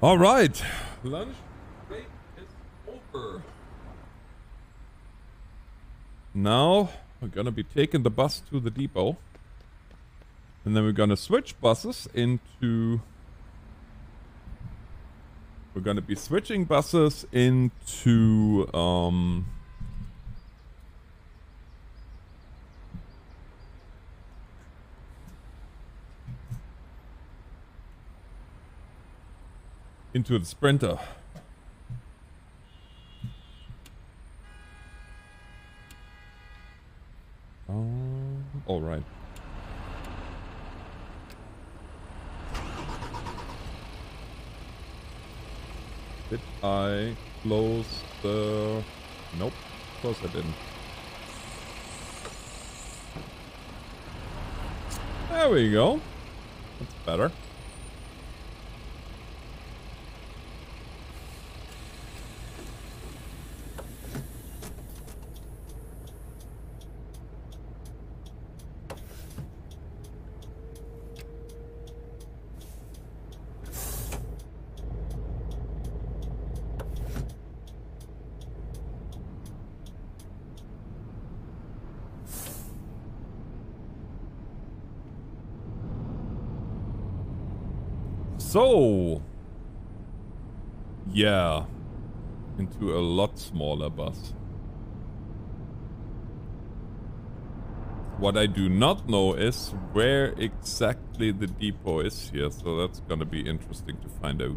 All right. Lunch break is over. Now we're gonna be taking the bus to the depot. And then we're gonna switch buses into... We're gonna be switching buses into... Um, into the sprinter. Um, all right. Did I close the... Nope, of course I didn't. There we go. That's better. So, yeah, into a lot smaller bus. What I do not know is where exactly the depot is here, so that's gonna be interesting to find out.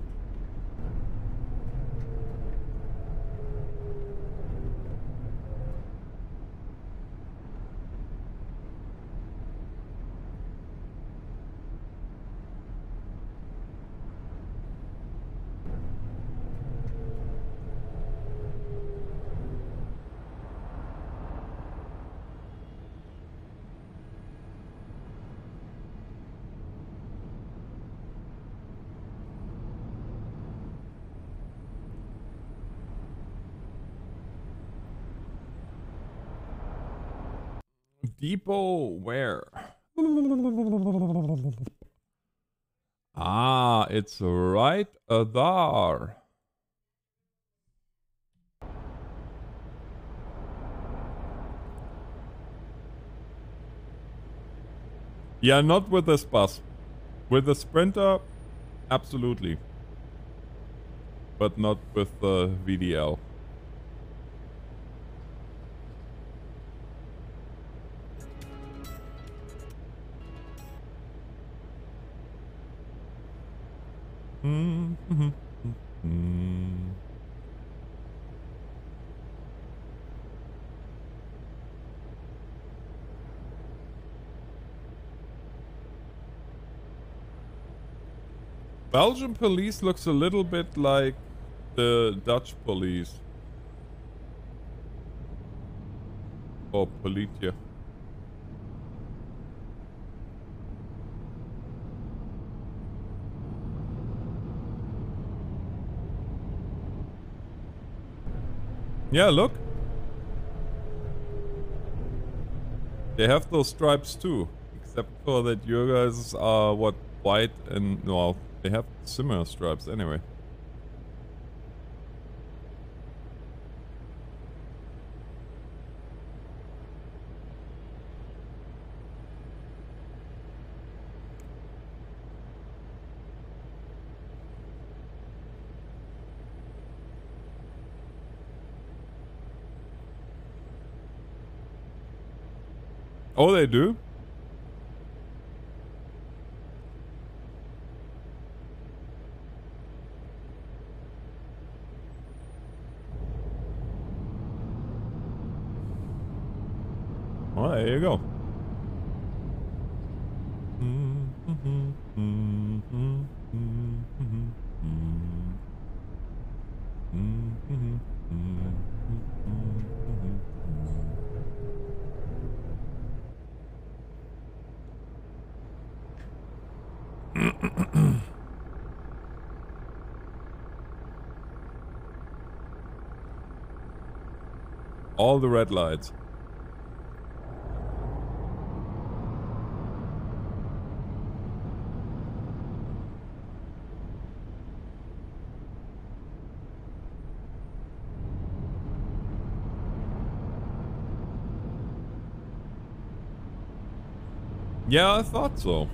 Depot where? Ah, it's right there. Yeah, not with this bus. With the Sprinter, absolutely. But not with the VDL. Belgian police looks a little bit like the Dutch police. Oh, or politia. Yeah, look. They have those stripes too. Except for that your guys are, what, white and... Well, they have similar stripes anyway. Oh, they do? Well, there you go. All the red lights. Yeah, I thought so.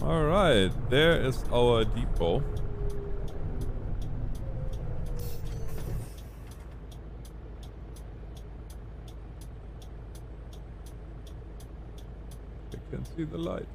Alright, there is our depot. I can see the light.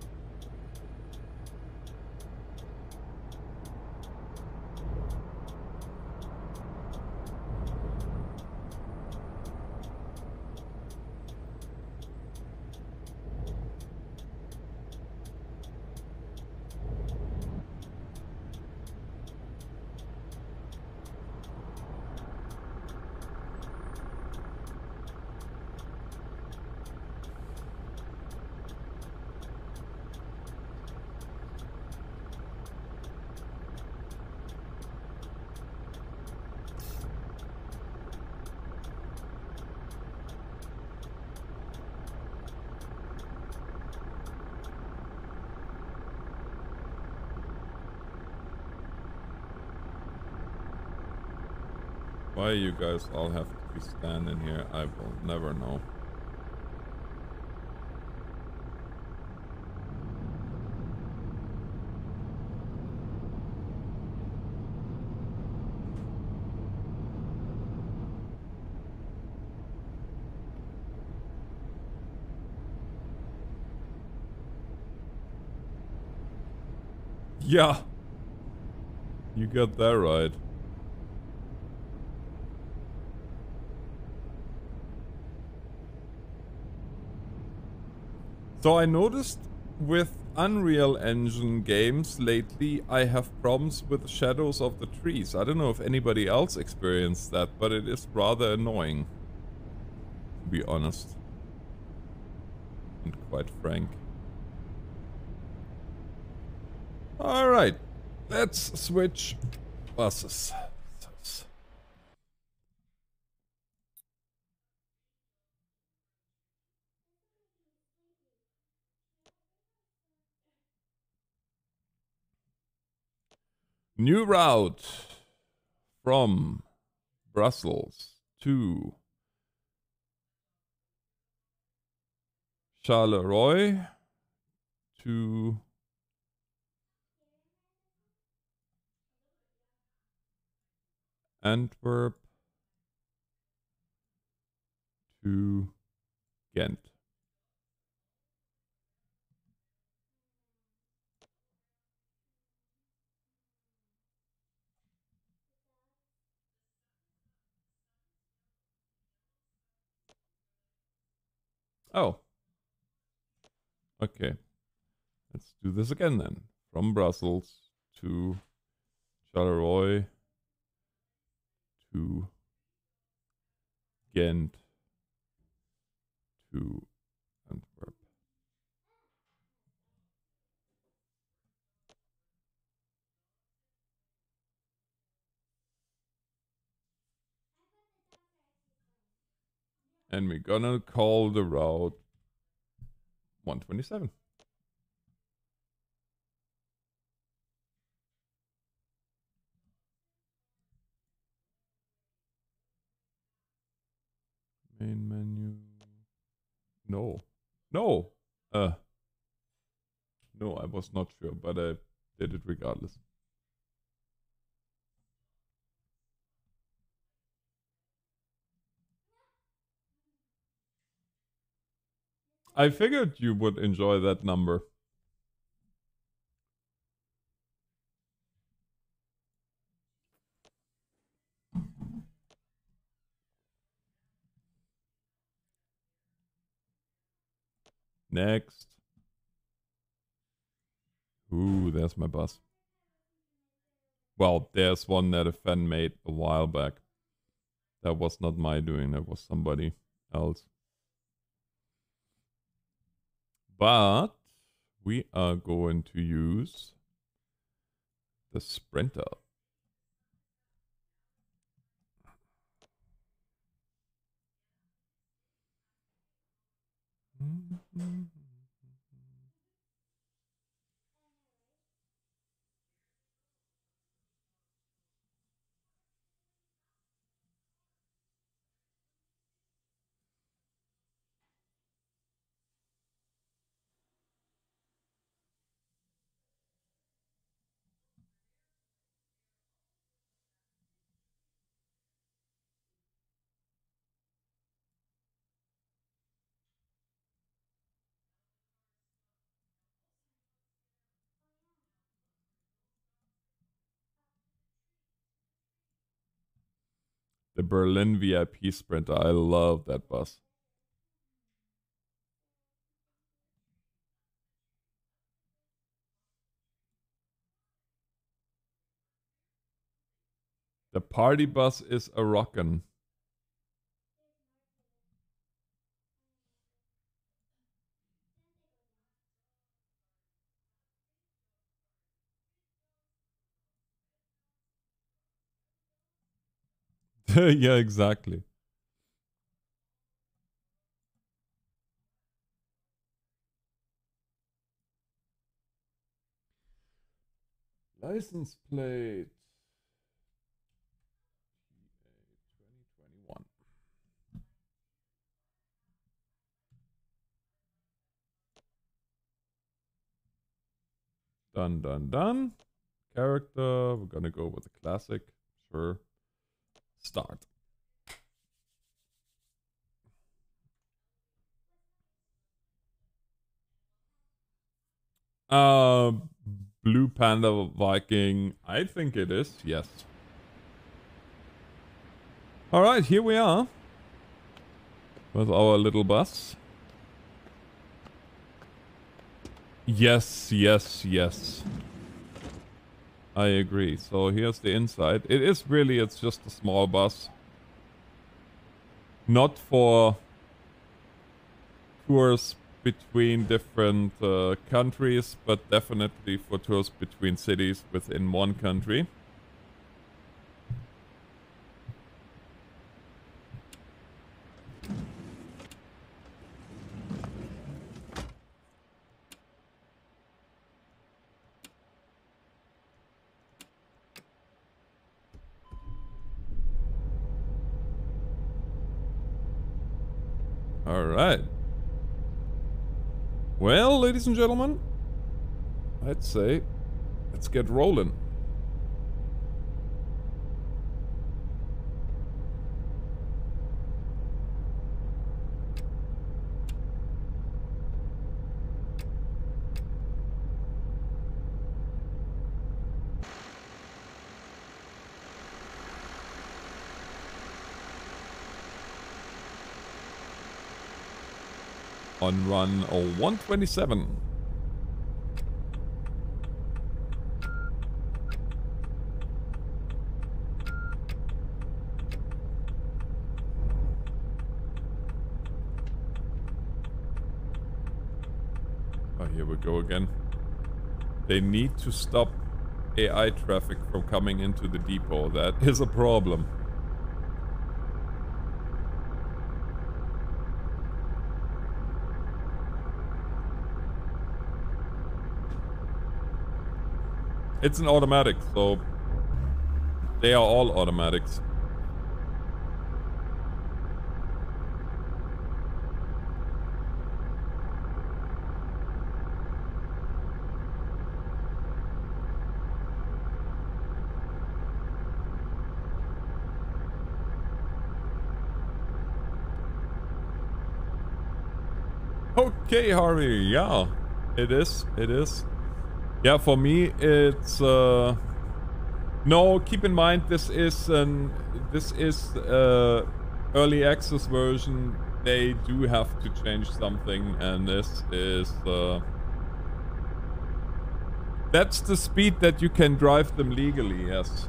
Why you guys all have to be standing here, I will never know. Yeah. You got that right. So I noticed with Unreal Engine games lately, I have problems with shadows of the trees. I don't know if anybody else experienced that, but it is rather annoying. To be honest. And quite frank. Alright. Let's switch buses. New route from Brussels to Charleroi to Antwerp to Ghent. Oh. Okay. Let's do this again then. From Brussels to Charleroi to Ghent to Antwerp. And we're gonna call the route 127. Main menu. No. No. Uh. No, I was not sure, but I did it regardless. I figured you would enjoy that number. Next. Ooh, there's my bus. Well, there's one that a fan made a while back. That was not my doing, that was somebody else. But we are going to use the Sprinter. The Berlin VIP Sprinter. I love that bus. The party bus is a rockin'. yeah, exactly. License plate. Done, done, done. Character, we're gonna go with a classic. Sure. Start. Uh, Blue Panda Viking. I think it is, yes. Alright, here we are. With our little bus. Yes, yes, yes. I agree. So here's the inside. It is really, it's just a small bus. Not for tours between different uh, countries, but definitely for tours between cities within one country. Alright. Well, ladies and gentlemen, I'd say let's get rolling. On run 127. Oh, here we go again. They need to stop AI traffic from coming into the depot. That is a problem. It's an automatic, so they are all automatics. Okay, Harvey, yeah. It is, it is. Yeah, for me, it's... Uh, no, keep in mind this is an this is uh, early access version. They do have to change something, and this is uh, that's the speed that you can drive them legally. Yes.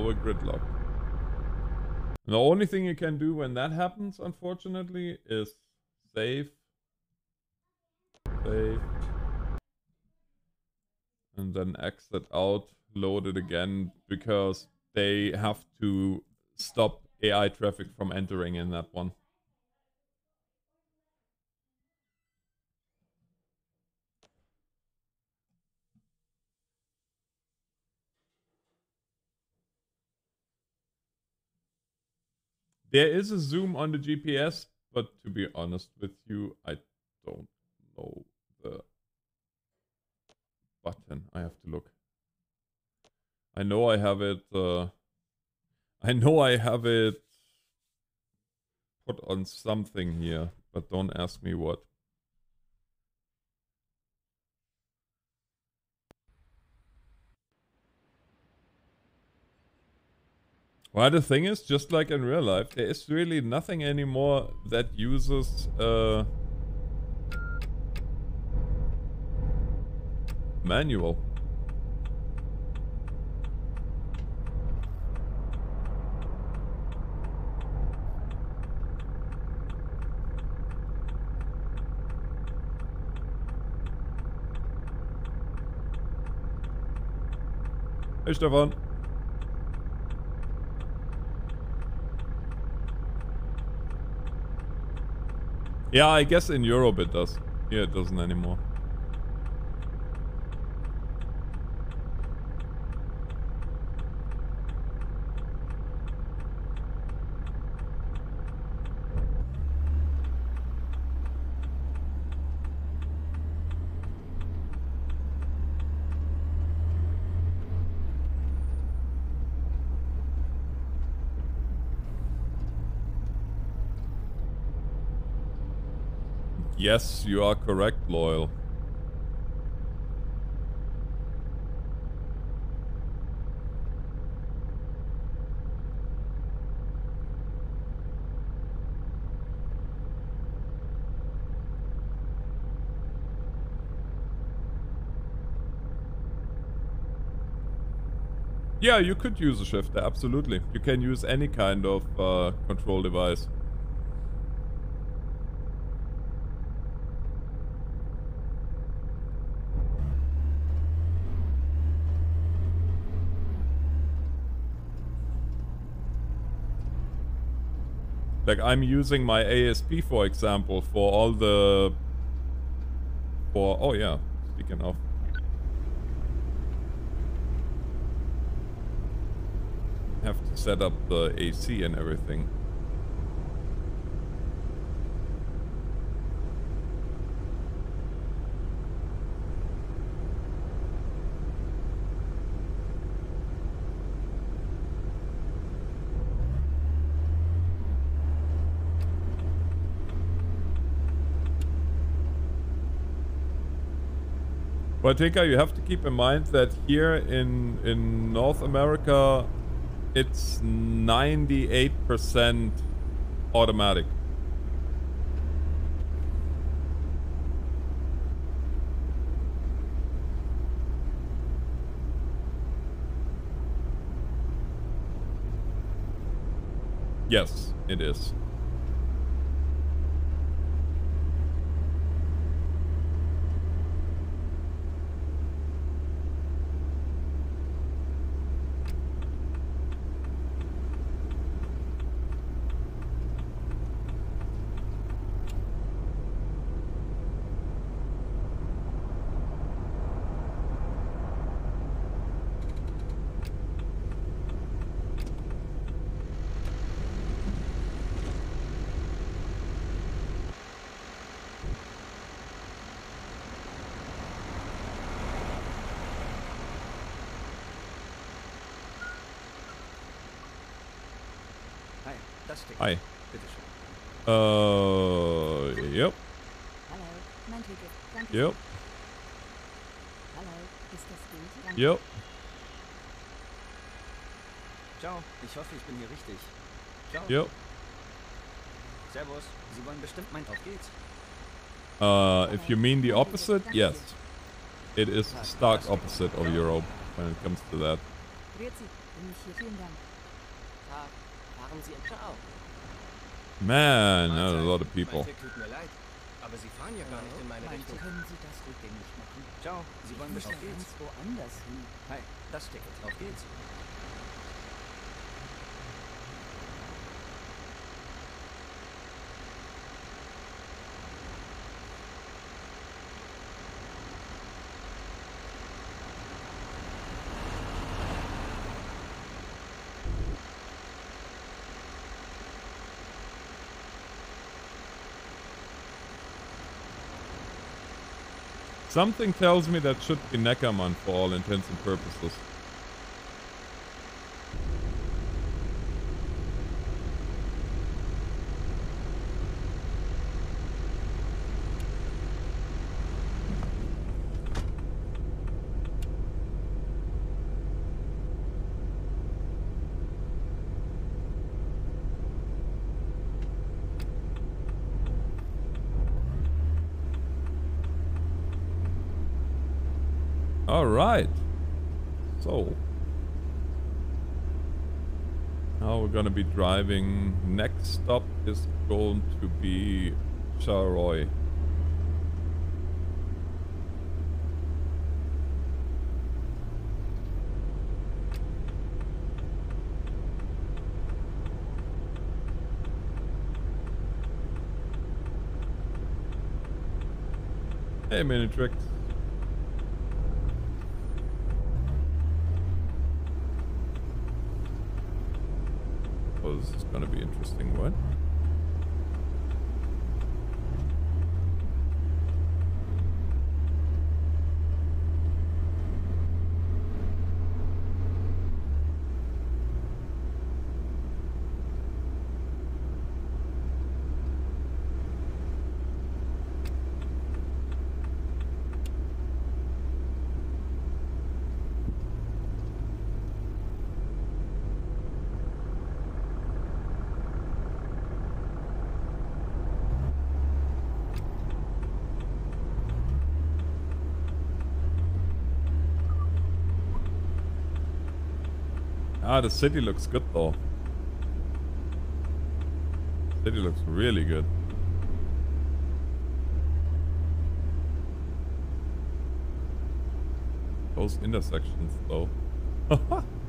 We're gridlocked. The only thing you can do when that happens, unfortunately, is save. Save. And then exit out, load it again, because they have to stop AI traffic from entering in that one. There is a zoom on the GPS, but to be honest with you, I don't know the button? I have to look. I know I have it. Uh, I know I have it put on something here, but don't ask me what. Well, the thing is, just like in real life, there is really nothing anymore that uses uh, manual. Hey Stefan. Yeah, I guess in Europe it does. Here it doesn't anymore. Yes, you are correct, Loyal. Yeah, you could use a shifter, absolutely. You can use any kind of uh, control device. Like I'm using my ASP for example for all the for oh yeah, speaking of have to set up the AC and everything. But Tinka, you have to keep in mind that here in in North America, it's 98% automatic. Yes, it is. Hi. Bitteschön. Uh, yep, Hallo, mein Ticket. Danke. yep, Hallo, ist das gut? Danke. yep. Ciao, ich hoffe, ich bin hier richtig. Ciao. Yep. Servus. Sie wollen bestimmt mein... Auf geht's. Uh, if you mean the opposite, yes. It is the stark opposite of Europe when it comes to that. Man, that's a lot of people. Tut mir leid. Aber Sie fahren ja gar nicht in meine Meinte, Richtung. können Sie das rückgängig machen? Ciao. Sie wollen bestimmt... ganz woanders hin. Hi, das Ticket. Auf geht's. Something tells me that should be Neckermann for all intents and purposes. All right. So. Now we're gonna be driving. Next stop is going to be Charleroi. Hey, Minitrix. Oh, this is gonna be interesting. What? Ah, the city looks good though. City looks really good. Those intersections though.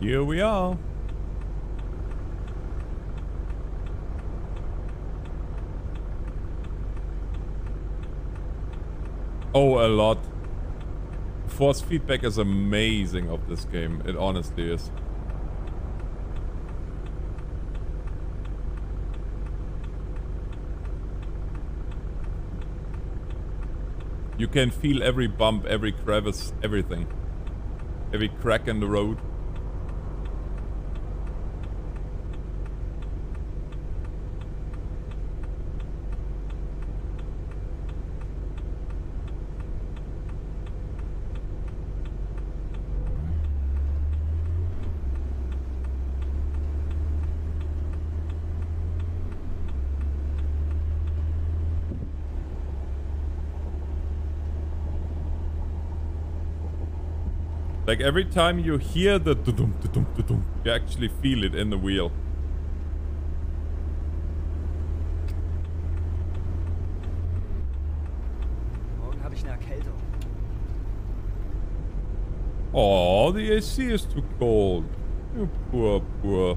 Here we are. Oh, a lot. Force feedback is amazing of this game. It honestly is. You can feel every bump, every crevice, everything. Every crack in the road. Like every time you hear the dum dum dum you actually feel it in the wheel. Morgen habe ich eine Erkältung. Oh, the AC is too cold. You poor, poor.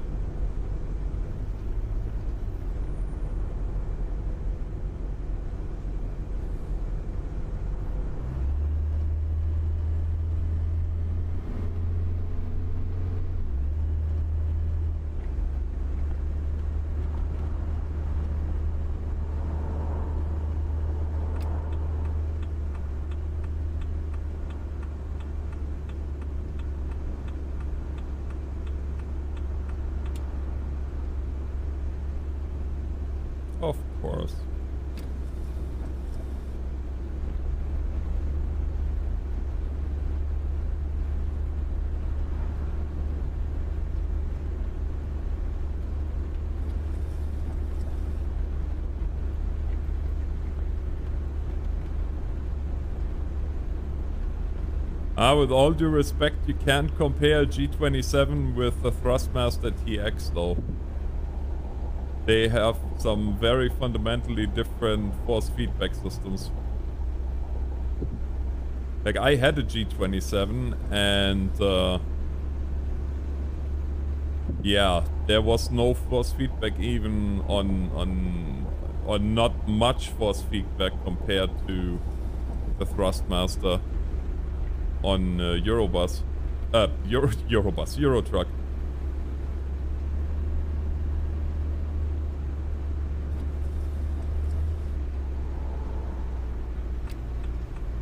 Of course. Ah, with all due respect, you can't compare G27 with the Thrustmaster TX though. They have some very fundamentally different force feedback systems. Like I had a G27 and uh, yeah, there was no force feedback even on on or not much force feedback compared to the Thrustmaster on uh, Eurobus. Uh, Euro Eurobus, Eurotruck.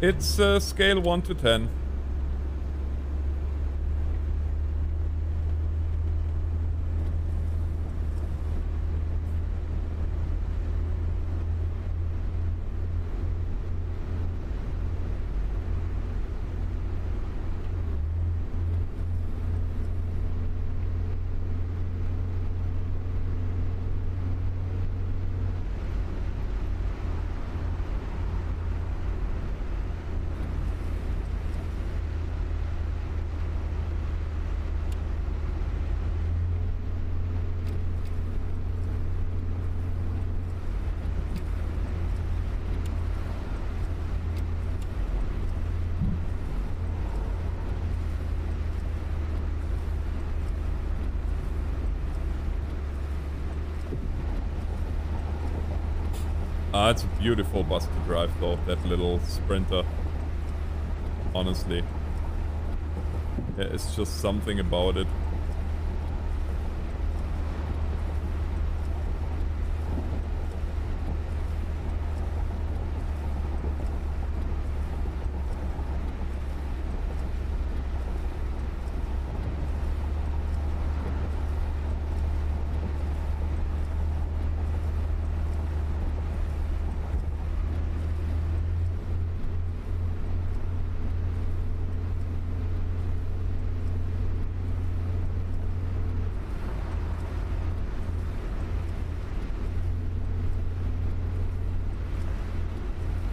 It's uh, scale 1 to 10. Ah, it's a beautiful bus to drive though, that little sprinter. Honestly. There is just something about it.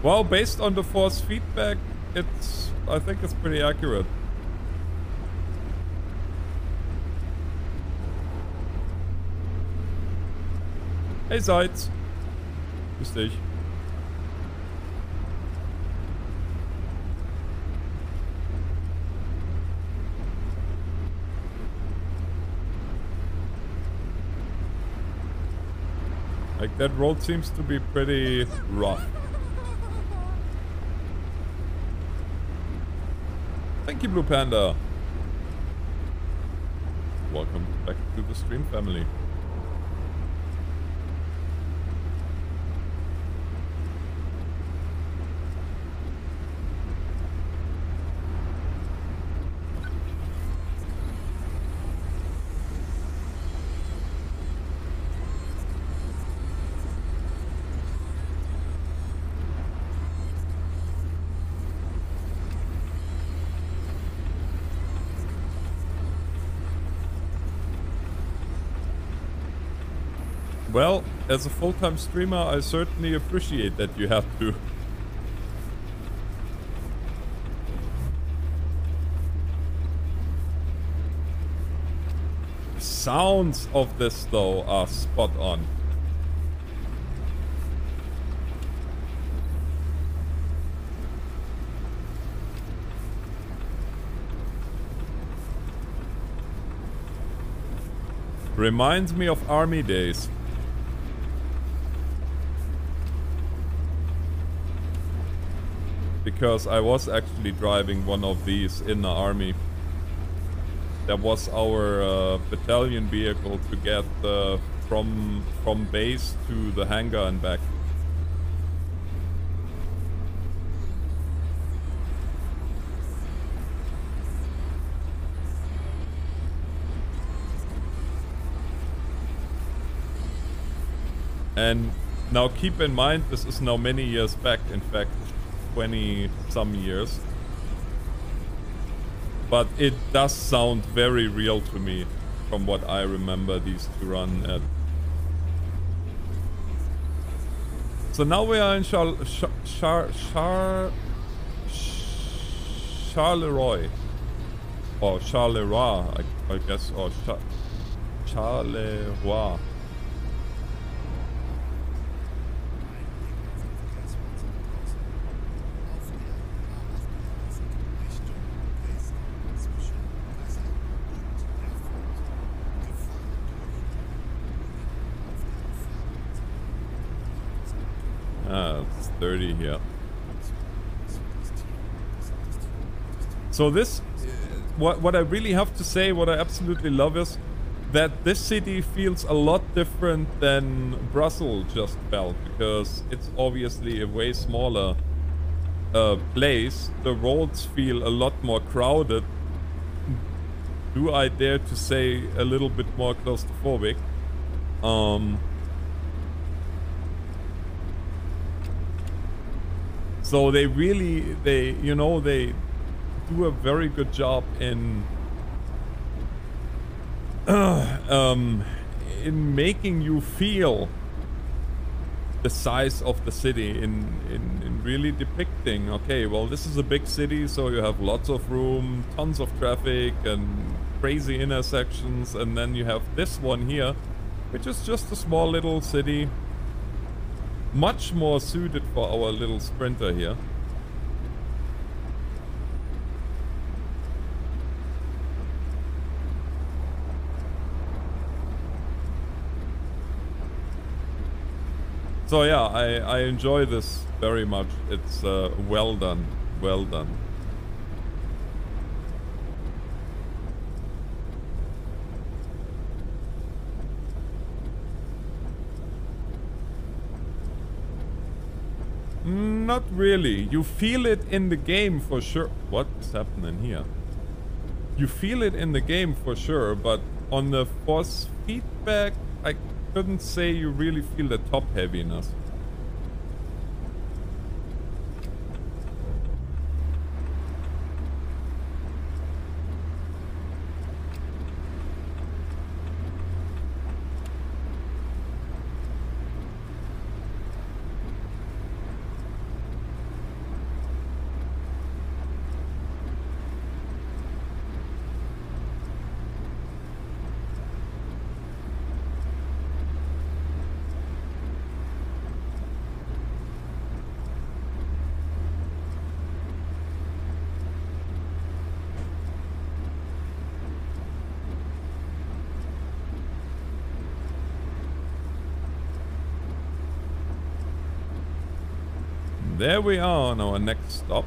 Well, based on the force feedback, it's I think it's pretty accurate. Hey Seitz. Grüß dich. Like that road seems to be pretty rough. Thank you, Blue Panda. Welcome back to the stream family. Well, as a full-time streamer, I certainly appreciate that you have to. The sounds of this, though, are spot on. Reminds me of army days. Because I was actually driving one of these in the army. That was our uh, battalion vehicle to get uh, from from base to the hangar and back. And now keep in mind, this is now many years back, in fact. 20 some years. But it does sound very real to me from what I remember these to run at. So now we are in Char... Char... Char... Charleroi. Or Charleroi, I, I guess, or Cha Charleroi. Ah, it's 30 here. So this, what what I really have to say, what I absolutely love is that this city feels a lot different than Brussels just felt because it's obviously a way smaller uh, place. The roads feel a lot more crowded. Do I dare to say a little bit more claustrophobic? Um, so they really, they, you know, they do a very good job in um, in making you feel the size of the city in, in, in really depicting okay well this is a big city so you have lots of room tons of traffic and crazy intersections and then you have this one here which is just a small little city much more suited for our little sprinter here So yeah, I, I enjoy this very much. It's uh, well done. Well done. Not really. You feel it in the game for sure. What is happening here? You feel it in the game for sure, but on the force feedback, I couldn't say you really feel the top heaviness. There we are on our next stop.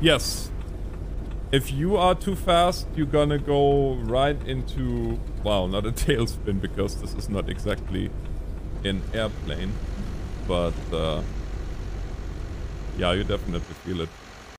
Yes. If you are too fast, you're gonna go right into... Well, not a tailspin, because this is not exactly an airplane. But, uh, yeah, you definitely feel it.